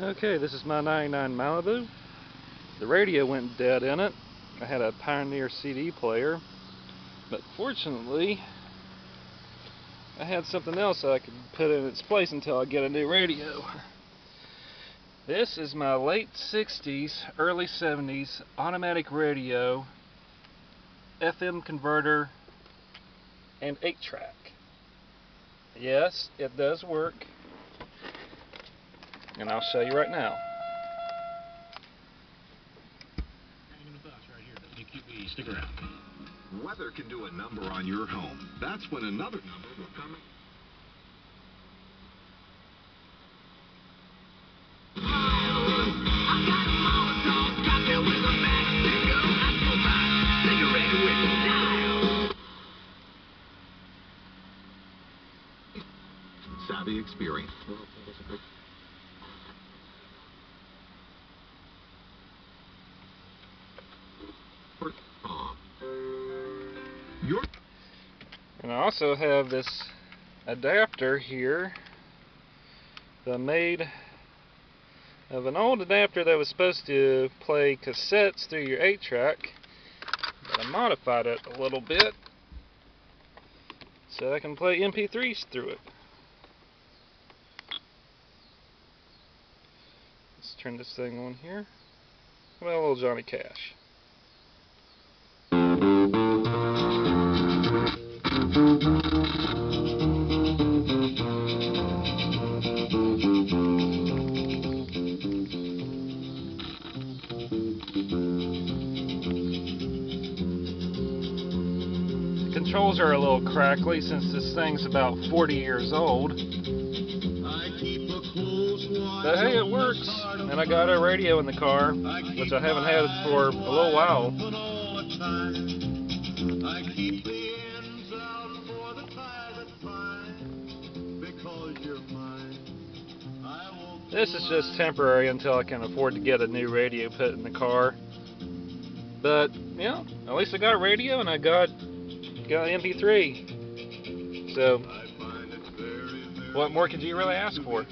Okay, this is my 99 Malibu. The radio went dead in it. I had a Pioneer CD player, but fortunately, I had something else I could put in its place until I get a new radio. This is my late 60s, early 70s automatic radio, FM converter, and 8 track. Yes, it does work and I'll show you right now. Stick around. Weather can do a number on your home. That's when another number will come. Savvy experience. And I also have this adapter here that made of an old adapter that was supposed to play cassettes through your 8-track but I modified it a little bit so I can play MP3s through it. Let's turn this thing on here. Well, little Johnny Cash. Controls are a little crackly since this thing's about 40 years old. But hey, it works. And I got a radio in the car, which I haven't had for a little while. This is just temporary until I can afford to get a new radio put in the car. But, yeah, at least I got a radio and I got got an MP3. So, what more could you really ask for?